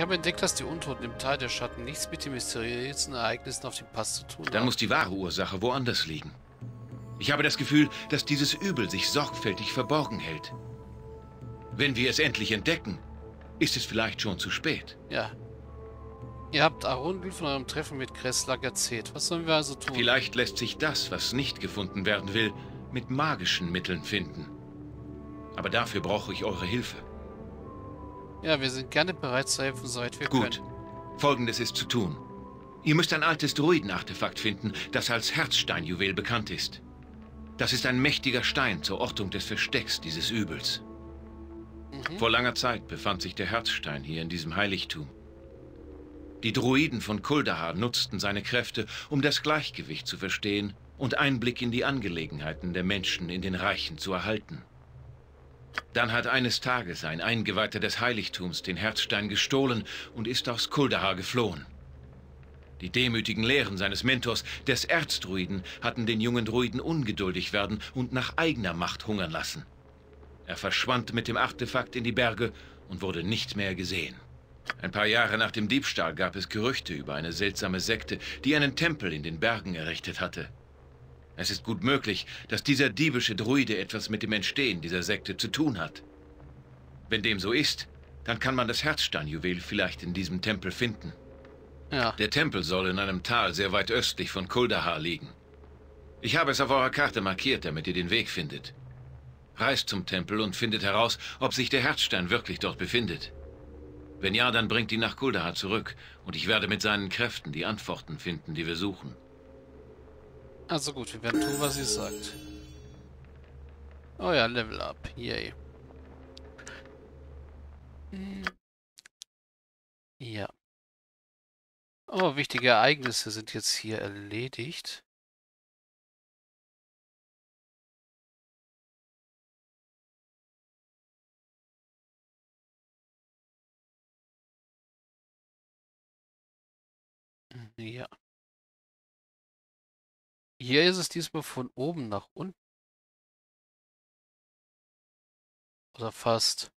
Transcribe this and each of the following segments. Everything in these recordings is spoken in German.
Ich habe entdeckt, dass die Untoten im Tal der Schatten nichts mit den mysteriösen Ereignissen auf dem Pass zu tun haben. Dann muss die wahre Ursache woanders liegen. Ich habe das Gefühl, dass dieses Übel sich sorgfältig verborgen hält. Wenn wir es endlich entdecken, ist es vielleicht schon zu spät. Ja. Ihr habt Arundel von eurem Treffen mit Kresslag erzählt. Was sollen wir also tun? Vielleicht lässt sich das, was nicht gefunden werden will, mit magischen Mitteln finden. Aber dafür brauche ich eure Hilfe. Ja, wir sind gerne bereit zu helfen, soweit wir Gut. können. Folgendes ist zu tun. Ihr müsst ein altes Druidenartefakt finden, das als Herzsteinjuwel bekannt ist. Das ist ein mächtiger Stein zur Ortung des Verstecks dieses Übels. Mhm. Vor langer Zeit befand sich der Herzstein hier in diesem Heiligtum. Die Druiden von Kuldahar nutzten seine Kräfte, um das Gleichgewicht zu verstehen und Einblick in die Angelegenheiten der Menschen in den Reichen zu erhalten. Dann hat eines Tages ein Eingeweihter des Heiligtums den Herzstein gestohlen und ist aus Kuldahar geflohen. Die demütigen Lehren seines Mentors, des Erzdruiden, hatten den jungen Druiden ungeduldig werden und nach eigener Macht hungern lassen. Er verschwand mit dem Artefakt in die Berge und wurde nicht mehr gesehen. Ein paar Jahre nach dem Diebstahl gab es Gerüchte über eine seltsame Sekte, die einen Tempel in den Bergen errichtet hatte. Es ist gut möglich, dass dieser diebische Druide etwas mit dem Entstehen dieser Sekte zu tun hat. Wenn dem so ist, dann kann man das Herzsteinjuwel vielleicht in diesem Tempel finden. Ja. Der Tempel soll in einem Tal sehr weit östlich von Kuldahar liegen. Ich habe es auf eurer Karte markiert, damit ihr den Weg findet. Reist zum Tempel und findet heraus, ob sich der Herzstein wirklich dort befindet. Wenn ja, dann bringt ihn nach Kuldahar zurück und ich werde mit seinen Kräften die Antworten finden, die wir suchen. Also gut, wir werden tun, was ihr sagt. Oh ja, Level Up. Yay. Hm. Ja. Oh, wichtige Ereignisse sind jetzt hier erledigt. Hm, Ja. Hier ist es diesmal von oben nach unten. Oder fast.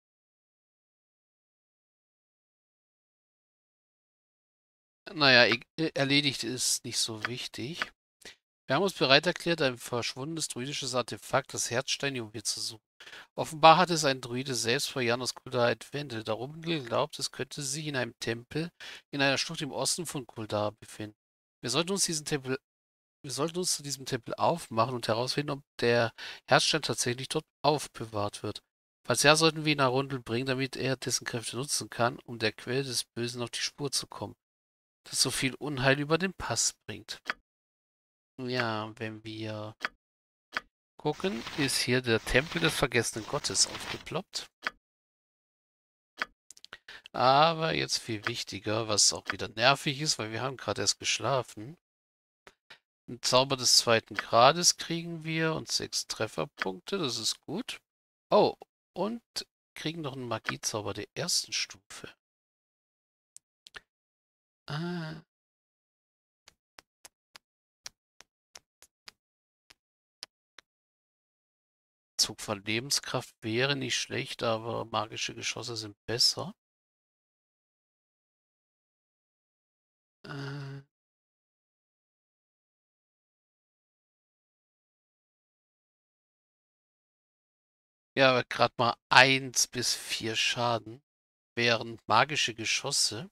Naja, e- äh, erledigt ist nicht so wichtig. Wir haben uns bereit erklärt, ein verschwundenes druidisches Artefakt, das Herzsteinjuwel, zu suchen. Offenbar hat es ein Druide selbst vor Jahren aus Kuldar entwendet. Darum geglaubt, es könnte sich in einem Tempel in einer Schlucht im Osten von Kuldar befinden. Wir sollten uns diesen Tempel wir sollten uns zu diesem Tempel aufmachen und herausfinden, ob der Herzstein tatsächlich dort aufbewahrt wird. Falls ja, sollten wir ihn nach Rundel bringen, damit er dessen Kräfte nutzen kann, um der Quelle des Bösen auf die Spur zu kommen, das so viel Unheil über den Pass bringt. Ja, wenn wir gucken, ist hier der Tempel des vergessenen Gottes aufgeploppt. Aber jetzt viel wichtiger, was auch wieder nervig ist, weil wir haben gerade erst geschlafen. Ein Zauber des zweiten Grades kriegen wir und sechs Trefferpunkte, das ist gut. Oh, und kriegen noch einen Magiezauber der ersten Stufe. Ah. Zug von Lebenskraft wäre nicht schlecht, aber magische Geschosse sind besser. Äh. Ja, gerade mal 1 bis 4 Schaden, während magische Geschosse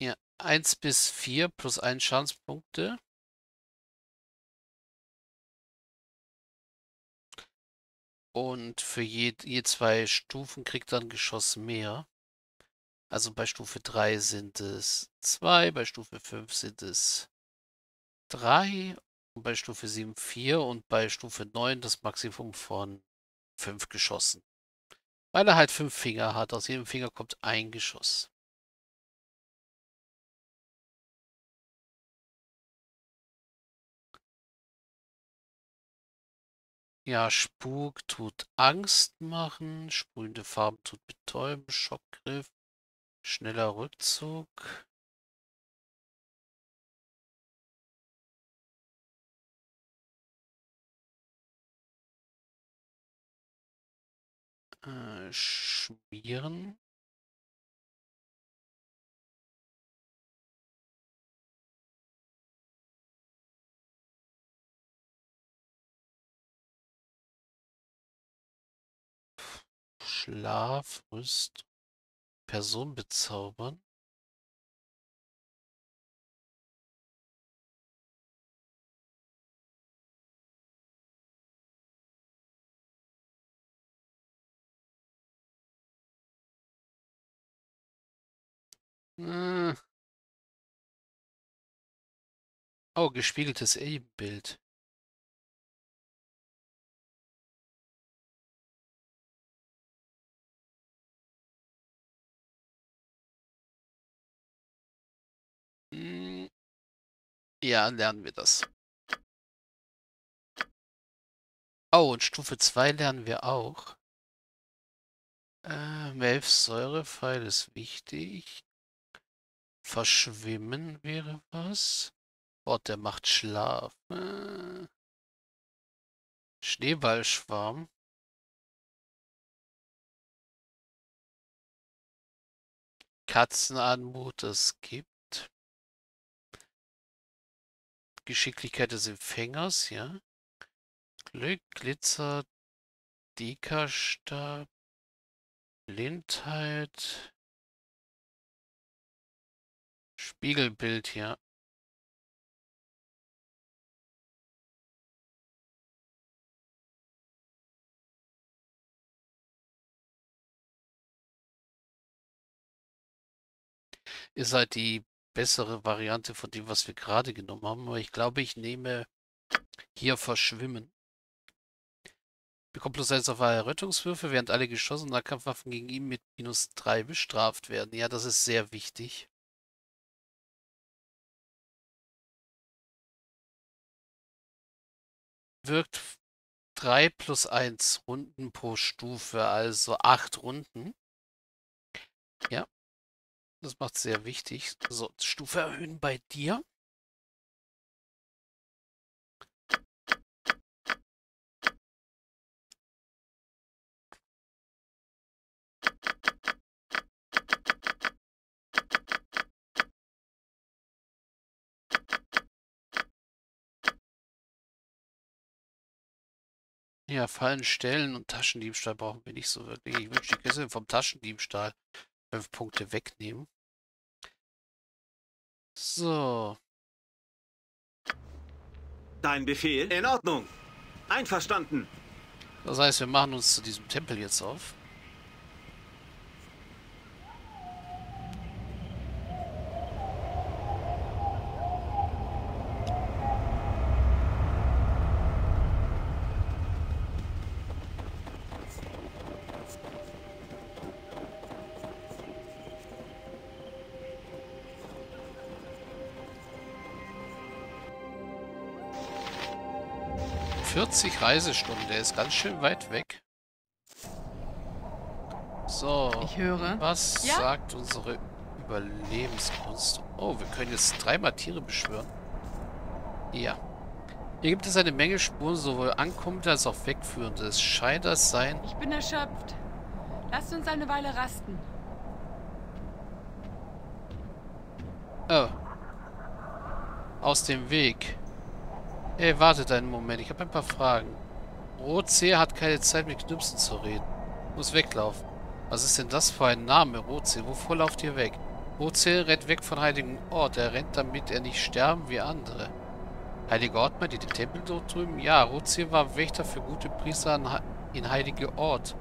ja 1 bis 4 plus 1 Schadenspunkte. Und für je, je zwei Stufen kriegt dann Geschoss mehr. Also bei Stufe 3 sind es 2, bei Stufe 5 sind es 3 und bei Stufe 7 4 und bei Stufe 9 das Maximum von 5 Geschossen. Weil er halt 5 Finger hat. Aus jedem Finger kommt ein Geschoss. Ja, Spuk tut Angst machen, sprühende Farben tut betäuben, Schockgriff, schneller Rückzug. Äh, schmieren. Schlaf, Rüst, Person bezaubern. Äh. Oh, gespiegeltes Ebenbild. Hm. Ja, lernen wir das. Oh, und Stufe 2 lernen wir auch. Äh, Melfs Säurepfeil ist wichtig. Verschwimmen wäre was. Ort der macht Schlaf. Äh. Schneeballschwarm. Katzenanmut, es gibt. Geschicklichkeit des Empfängers, ja. Glück, Glitzer, Dekastab, Blindheit, Spiegelbild, ja. Ist halt die bessere Variante von dem, was wir gerade genommen haben. Aber ich glaube, ich nehme hier Verschwimmen. Bekommt plus 1 auf alle Rettungswürfe, während alle geschossenen Nahkampfwaffen gegen ihn mit minus 3 bestraft werden. Ja, das ist sehr wichtig. Wirkt 3 plus 1 Runden pro Stufe, also 8 Runden. Ja, das macht sehr wichtig. So, Stufe erhöhen bei dir. Ja, Fallen stellen und Taschendiebstahl brauchen wir nicht so wirklich. Ich wünsche die Kessel vom Taschendiebstahl fünf Punkte wegnehmen. So. Dein Befehl? In Ordnung. Einverstanden. Das heißt, wir machen uns zu diesem Tempel jetzt auf. 40 Reisestunden, der ist ganz schön weit weg. So. Ich höre. Was ja? sagt unsere Überlebenskunst? Oh, wir können jetzt dreimal Tiere beschwören. Ja. Hier gibt es eine Menge Spuren, sowohl ankommende als auch wegführende. Es scheint das sein... Ich bin erschöpft. Lasst uns eine Weile rasten. Oh. Aus dem Weg. Ey, wartet einen Moment. Ich habe ein paar Fragen. Rotzee hat keine Zeit, mit Knüpsen zu reden. Muss weglaufen. Was ist denn das für ein Name, Rotzee? Wovor lauft ihr weg? Rotzee rennt weg von heiligen Ort. Er rennt, damit er nicht sterben wie andere. Heiliger Ort meint ihr den Tempel dort drüben? Ja, Rotzee war Wächter für gute Priester in heilige Ort.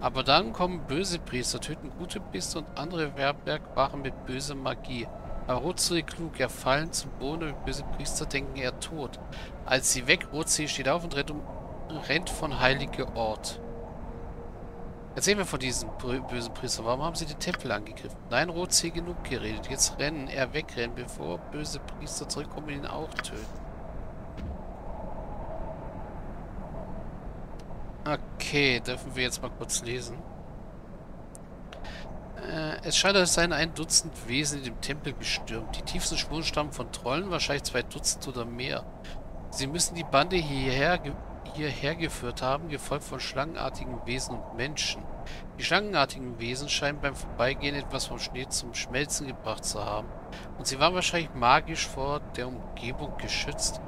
Aber dann kommen böse Priester, töten gute Priester und andere Werkwerk waren mit böser Magie. Arozuri klug, er fallen zum Boden und böse Priester denken er tot. Als sie weg, Rozi steht auf und rennt, um, rennt von heilige Ort. Erzählen wir von diesem bösen Priester. Warum haben sie den Tempel angegriffen? Nein, Rozi genug geredet. Jetzt rennen, er wegrennen, bevor böse Priester zurückkommen und ihn auch töten. Okay, dürfen wir jetzt mal kurz lesen. Es scheint, als seien ein Dutzend Wesen in dem Tempel gestürmt. Die tiefsten Spuren stammen von Trollen, wahrscheinlich zwei Dutzend oder mehr. Sie müssen die Bande hierher, hierher geführt haben, gefolgt von schlangenartigen Wesen und Menschen. Die schlangenartigen Wesen scheinen beim Vorbeigehen etwas vom Schnee zum Schmelzen gebracht zu haben. Und sie waren wahrscheinlich magisch vor der Umgebung geschützt.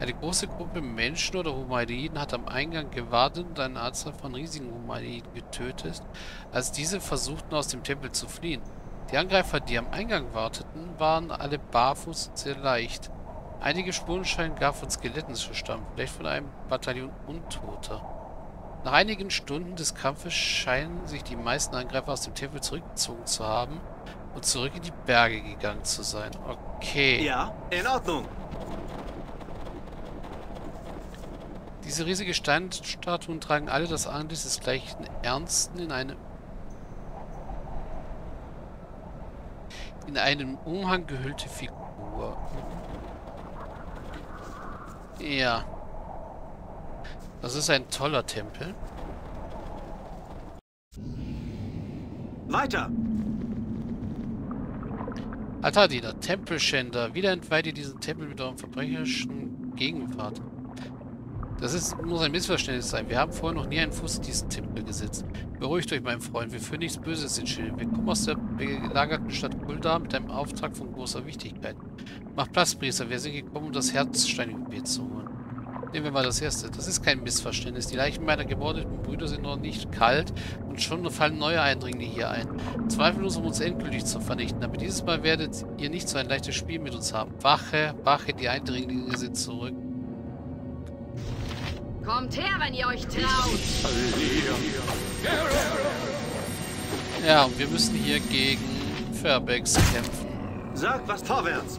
Eine große Gruppe Menschen oder Humaniden hat am Eingang gewartet und eine Anzahl von riesigen Humaniden getötet, als diese versuchten aus dem Tempel zu fliehen. Die Angreifer, die am Eingang warteten, waren alle barfuß und sehr leicht. Einige Spuren scheinen gar von Skeletten zu stammen, vielleicht von einem Bataillon Untoter. Nach einigen Stunden des Kampfes scheinen sich die meisten Angreifer aus dem Tempel zurückgezogen zu haben und zurück in die Berge gegangen zu sein. Okay. Ja, in Ordnung. Diese riesige Steinstatuen tragen alle das Antlitz des gleichen Ernsten in einem in einem Umhang gehüllte Figur. Ja. Das ist ein toller Tempel. Weiter. Altadiner, Tempelschänder, wieder entweiht ihr diesen Tempel mit eurem verbrecherischen Gegenwart. Das ist, muss ein Missverständnis sein. Wir haben vorher noch nie einen Fuß in diesen Tempel gesetzt. Beruhigt euch, mein Freund. Wir führen nichts Böses in Schild. Wir kommen aus der belagerten Stadt Kulda mit einem Auftrag von großer Wichtigkeit. Macht Platz, Priester. Wir sind gekommen, um das Herzsteingebet zu holen. Nehmen wir mal das erste. Das ist kein Missverständnis. Die Leichen meiner gemordeten Brüder sind noch nicht kalt und schon fallen neue Eindringlinge hier ein. Zweifellos, um uns endgültig zu vernichten. Aber dieses Mal werdet ihr nicht so ein leichtes Spiel mit uns haben. Wache, Wache, die Eindringlinge sind zurück. Kommt her, wenn ihr euch traut. Ja, und wir müssen hier gegen Fairbanks kämpfen. Sag was vorwärts.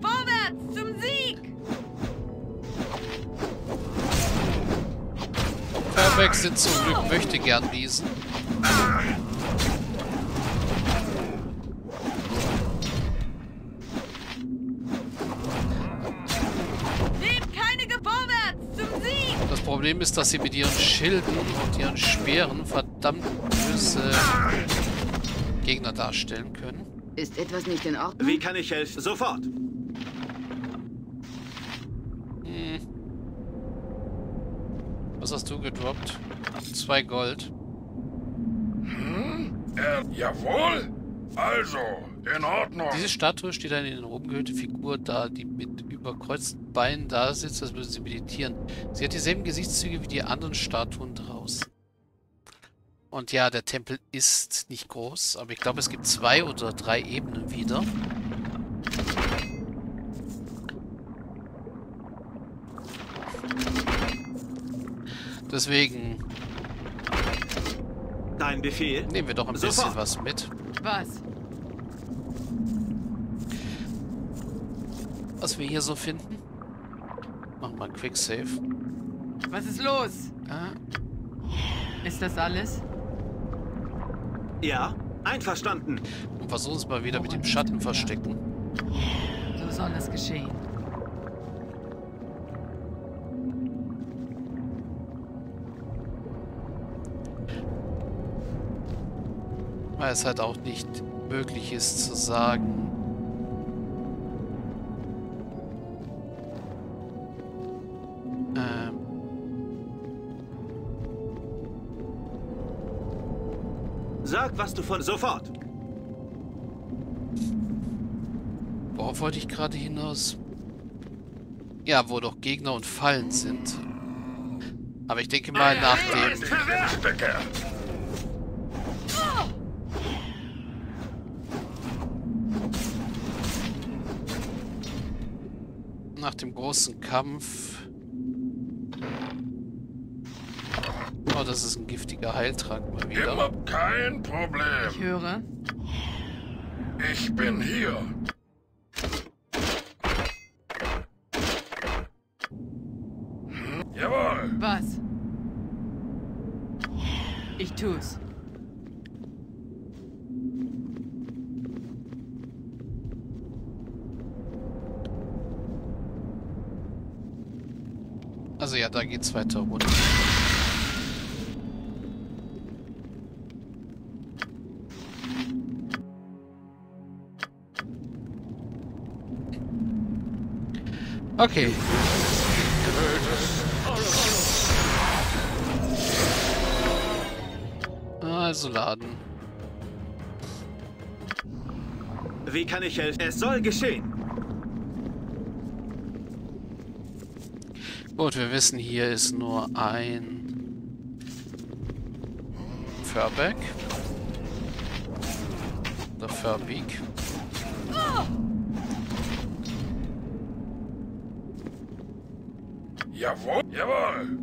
Vorwärts zum Sieg! Fairbanks sind zum Glück möchte gern Riesen. Problem ist, dass sie mit ihren Schilden und ihren Speeren verdammt böse Gegner darstellen können. Ist etwas nicht in Ordnung? Wie kann ich helfen? Sofort. Hm. Was hast du gedroppt? Zwei Gold. Äh, jawohl. Also, in Ordnung. Diese Statue steht eine in Rom gehüllte Figur da, die mit überkreuzten Beinen da sitzt, als würde sie meditieren. Sie hat dieselben Gesichtszüge wie die anderen Statuen draußen. Und ja, der Tempel ist nicht groß, aber ich glaube, es gibt zwei oder drei Ebenen wieder. Deswegen Dein Befehl. nehmen wir doch ein bisschen Sofort. was mit. Was? Was wir hier so finden. Machen wir einen Quick Save. Was ist los? Ah, Ist das alles? Ja, einverstanden. und versuchen es mal wieder mit dem Schatten verstecken. So soll es geschehen. Weil es halt auch nicht möglich ist zu sagen. Sag, was du von... Sofort. Worauf wollte ich gerade hinaus? Ja, wo doch Gegner und Fallen sind. Aber ich denke mal nach dem... Nach dem großen Kampf. Oh, das ist ein giftiger Heiltrank mal wieder. Immer kein Problem. Ich höre. Ich bin hier. Hm, Jawohl. Was? Ich tu's. Also ja, da geht's weiter runter. Okay. Also laden. Wie kann ich helfen? Es soll geschehen. Gut, wir wissen, hier ist nur ein Furback. Der Furbeak. Jawohl. Jawohl.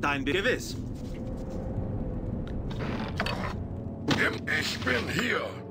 Dein Be Gewiss. Ich bin hier.